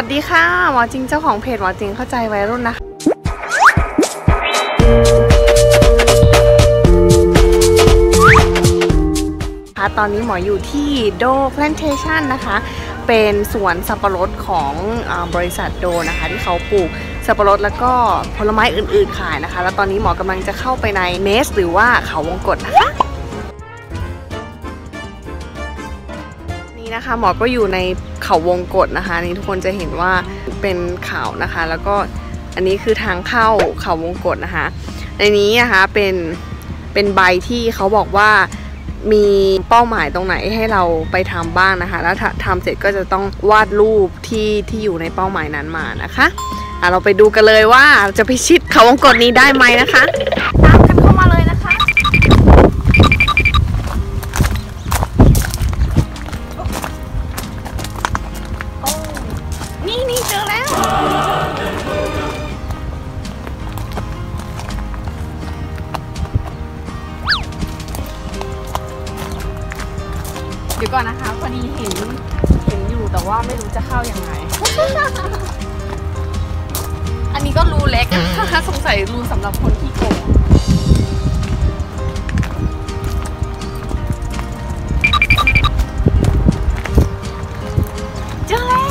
วัสดีค่ะ หมอจริงเจ้าของเพจหมอจริงเข้าใจวัยรุ่นนะคะคะตอนนี้หมออยู่ที่โด Plantation นะคะ เป็นสวนสับปะรดของอบริษัทโดนะคะ ที่เขาปลูกสับปะรดแล้วก็ผลไม้อื่นๆขายนะคะ แล้วตอนนี้หมอกำลังจะเข้าไปในเมสหรือว่าเขาวงกตนะคะ นี่นะคะหมอก็อยู่ในเขาวงกตนะคะนี่ทุกคนจะเห็นว่าเป็นเขานะคะ แล้วก็อันนี้คือทางเข้าเขาวงกตนะคะในนี้นะคะเป็นเป็นใบที่เขาบอกว่ามีเป้าหมายตรงไหนให้เราไปทำบ้างนะคะ แล้วถ้าทำเสร็จก็จะต้องวาดรูปที่ที่อยู่ในเป้าหมายนั้นมานะคะอะเราไปดูกันเลยว่าจะไปชิดเขาวงกตนี้ได้ไหมนะคะตามกันเข้ามาเลย เดี๋ยวก่อนนะคะพอดีเห็นเห็นอยู่แต่ว่าไม่รู้จะเข้ายังไง อันนี้ก็รูเล็กสงสัยรูสำหรับคนที่โกงเจอแล้ว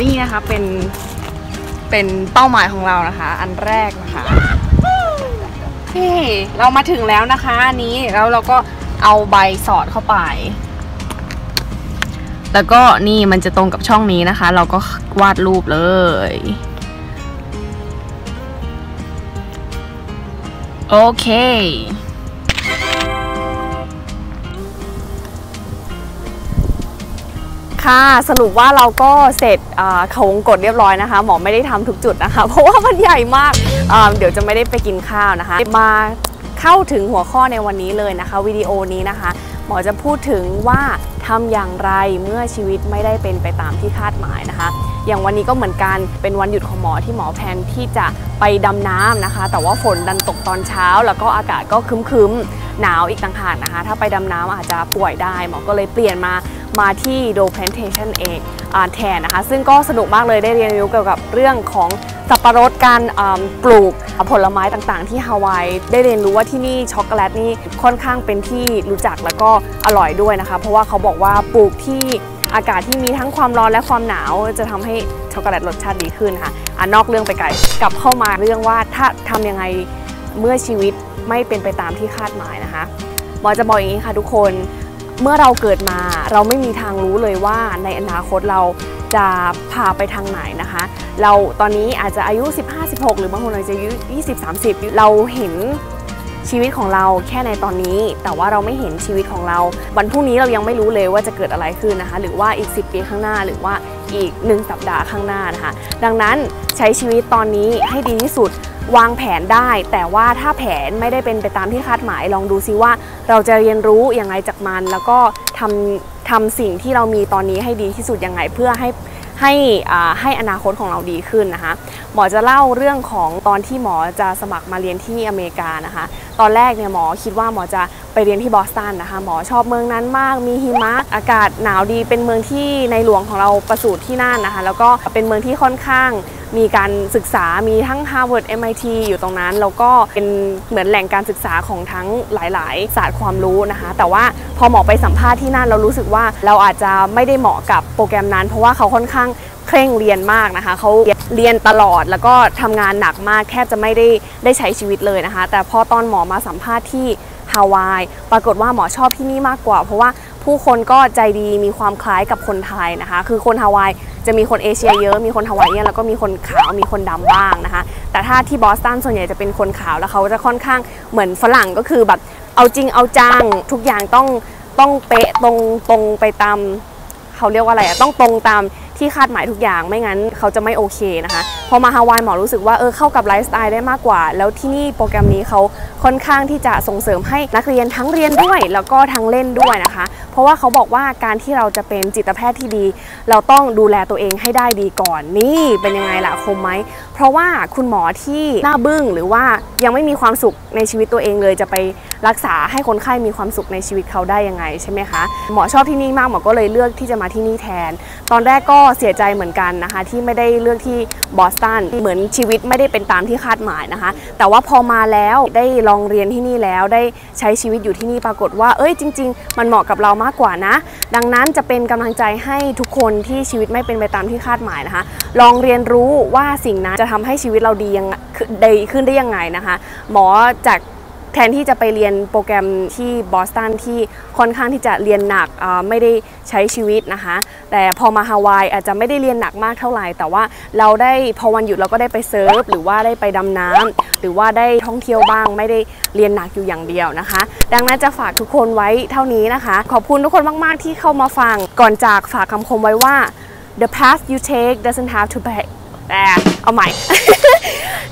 นี่นะคะเป็นเป็นเป้าหมายของเรานะคะ อันแรกนะคะ เฮ้เรามาถึงแล้วนะคะอันนี้แล้วเราก็เอาใบสอดเข้าไป แล้วก็นี่มันจะตรงกับช่องนี้นะคะ เราก็วาดรูปเลย โอเค ค่ะสรุปว่าเราก็เสร็จเขาวงกดเรียบร้อยนะคะ หมอไม่ได้ทำทุกจุดนะคะ เพราะว่ามันใหญ่มากเดี๋ยวจะไม่ได้ไปกินข้าวนะคะ มาเข้าถึงหัวข้อในวันนี้เลยนะคะวิดีโอนี้นะคะ หมอจะพูดถึงว่าทำอย่างไรเมื่อชีวิตไม่ได้เป็นไปตามที่คาดหมายนะคะ อย่างวันนี้ก็เหมือนกันเป็นวันหยุดของหมอที่หมอแพนที่จะไปดำน้ำนะคะ แต่ว่าฝนดันตกตอนเช้า แล้วก็อากาศก็คึ้มๆหนาวอีกต่างหากนะคะ ถ้าไปดำน้ำอาจจะป่วยได้หมอก็เลยเปลี่ยนมา มาที่โด plantation เองแทนนะคะ ซึ่งก็สนุกมากเลยได้เรียนรู้เกี่ยวกับเรื่องของสับปะรดการปลูกผลไม้ต่างๆ ที่ฮาวายได้เรียนรู้ว่าที่นี่ช็อกโกแลตนี่ค่อนข้างเป็นที่รู้จักแล้วก็อร่อยด้วยนะคะ เพราะว่าเขาบอกว่าปลูกที่อากาศที่มีทั้งความร้อนและความหนาวจะทำให้ช็อกโกแลตรสชาติดีขึ้นค่ะอะนอกเรื่องไปไกลกลับเข้ามาเรื่องว่าถ้าทำยังไงเมื่อชีวิตไม่เป็นไปตามที่คาดหมายนะคะหมอจะบอกอย่างนี้ค่ะทุกคน เมื่อเราเกิดมาเราไม่มีทางรู้เลยว่าในอนาคตเราจะพาไปทางไหนนะคะ เราตอนนี้อาจจะอายุ 15 16 หรือบางคนอาจจะอายุ 20 30 เราเห็นชีวิตของเราแค่ในตอนนี้ แต่ว่าเราไม่เห็นชีวิตของเรา วันพรุ่งนี้เรายังไม่รู้เลยว่าจะเกิดอะไรขึ้นนะคะ หรือว่าอีก 10 ปีข้างหน้าหรือว่าอีก 1 สัปดาห์ข้างหน้านะคะ ดังนั้นใช้ชีวิตตอนนี้ให้ดีที่สุด วางแผนได้ แต่ว่าถ้าแผนไม่ได้เป็นไปตามที่คาดหมาย ลองดูซิว่าเราจะเรียนรู้ยังไงจากมัน แล้วก็ทำทำสิ่งที่เรามีตอนนี้ให้ดีที่สุดยังไงเพื่อให้ให้ให้อนาคตของเราดีขึ้นนะคะหมอจะเล่าเรื่องของตอนที่หมอจะสมัครมาเรียนที่อเมริกานะคะ ตอนแรกเนี่ยหมอคิดว่าหมอจะไปเรียนที่บอสตันนะคะ หมอชอบเมืองนั้นมาก มีหิมะ อากาศหนาวดี เป็นเมืองที่ในหลวงของเราประสูติที่นั่นนะคะ แล้วก็เป็นเมืองที่ค่อนข้างมีการศึกษา มีทั้ง Harvard MIT อยู่ตรงนั้น แล้วก็เป็นเหมือนแหล่งการศึกษาของทั้งหลายๆ ศาสตร์ความรู้นะคะ แต่ว่าพอหมอไปสัมภาษณ์ที่นั่นเรารู้สึกว่าเราอาจจะไม่ได้เหมาะกับโปรแกรมนั้น เพราะว่าเขาค่อนข้างเคร่งเรียนมากนะคะ เขาเรียนตลอดแล้วก็ทำงานหนักมากแทบจะไม่ได้ได้ใช้ชีวิตเลยนะคะ แต่พอตอนหมอมาสัมภาษณ์ที่ ฮาวาย ปรากฏว่าหมอชอบที่นี่มากกว่า เพราะว่าผู้คนก็ใจดีมีความคล้ายกับคนไทยนะคะ คือคนฮาวายจะมีคนเอเชียเยอะ มีคนฮาวายเอียแล้วก็มีคนขาว มีคนดำบ้างนะคะ แต่ถ้าที่บอสตันส่วนใหญ่จะเป็นคนขาวแล้วเขาจะค่อนข้างเหมือนฝรั่งก็คือแบบเอาจริงเอาจังทุกอย่างต้องต้องเป๊ะตรงตรงไปตามเขาเรียกว่าอะไรอะต้องตรงตาม ที่คาดหมายทุกอย่างไม่งั้นเขาจะไม่โอเคนะคะพอมาฮาวายหมอรู้สึกว่าเออเข้ากับไลฟ์สไตล์ได้มากกว่า แล้วที่นี่โปรแกรมนี้เขาค่อนข้างที่จะส่งเสริมให้นักเรียนทั้งเรียนด้วย แล้วก็ทั้งเล่นด้วยนะคะ เพราะว่าเขาบอกว่าการที่เราจะเป็นจิตแพทย์ที่ดี เราต้องดูแลตัวเองให้ได้ดีก่อนนี่เป็นยังไงล่ะคมไหมเพราะว่าคุณหมอที่หน้าบึ้งหรือว่ายังไม่มีความสุขในชีวิตตัวเองเลยจะไปรักษาให้คนไข้มีความสุขในชีวิตเขาได้ยังไงใช่ไหมคะหมอชอบที่นี่มากหมอก็เลยเลือกที่จะมาที่นี่แทน ตอนแรกก็เสียใจเหมือนกันนะคะ ที่ไม่ได้เลือกที่บอสตันเหมือนชีวิตไม่ได้เป็นตามที่คาดหมายนะคะ แต่ว่าพอมาแล้วได้ลองเรียนที่นี่แล้วได้ใช้ชีวิตอยู่ที่นี่ปรากฏว่า เอ้ยจริง ๆ มันเหมาะกับเรามากกว่านะ ดังนั้นจะเป็นกำลังใจให้ทุกคนที่ชีวิตไม่เป็นไปตามที่คาดหมายนะคะ ลองเรียนรู้ว่าสิ่งนั้นจะทำให้ชีวิตเราดียังดีขึ้นได้ยังไงนะคะ หมอจาก แทนที่จะไปเรียนโปรแกรมที่บอสตันที่ค่อนข้างที่จะเรียนหนักไม่ได้ใช้ชีวิตนะคะ แต่พอมาฮาวายอาจจะไม่ได้เรียนหนักมากเท่าไหร่ แต่ว่าเราได้พอวันหยุดเราก็ได้ไปเซิร์ฟหรือว่าได้ไปดำน้ำหรือว่าได้ท่องเที่ยวบ้าง ไม่ได้เรียนหนักอยู่อย่างเดียวนะคะ ดังนั้นจะฝากทุกคนไว้เท่านี้นะคะ ขอบคุณทุกคนมาก ๆ ที่เข้ามาฟังก่อนจากฝากคำคมไว้ว่า the path you take doesn't have to be แต่เอาใหม่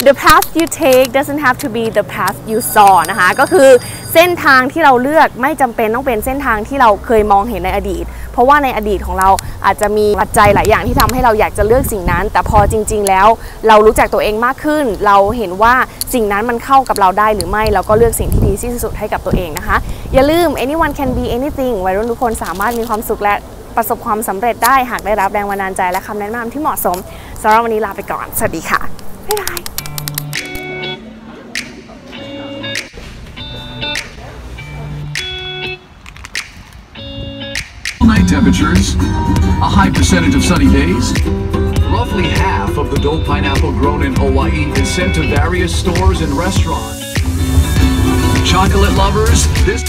the path you take doesn't have to be the path you saw นะคะ ก็คือเส้นทางที่เราเลือกไม่จำเป็นต้องเป็นเส้นทางที่เราเคยมองเห็นในอดีต เพราะว่าในอดีตของเราอาจจะมีปัจจัยหลายอย่างที่ทำให้เราอยากจะเลือกสิ่งนั้น แต่พอจริง ๆ แล้วเรารู้จักตัวเองมากขึ้น เราเห็นว่าสิ่งนั้นมันเข้ากับเราได้หรือไม่ เราก็เลือกสิ่งที่ดีที่สุดให้กับตัวเองนะคะ อย่าลืม anyone can be anything วัยรุ่นทุกคนสามารถมีความสุขและประสบความสำเร็จได้หากได้รับแรงบันดาลใจและคำแนะนำที่เหมาะสม สำหรับวันนี้ลาไปก่อน สวัสดีค่ะ บ๊ายบาย night temperatures, a high percentage of sunny days. Roughly half of the dole pineapple grown in Hawaii is sent to various stores and restaurants. Chocolate lovers, this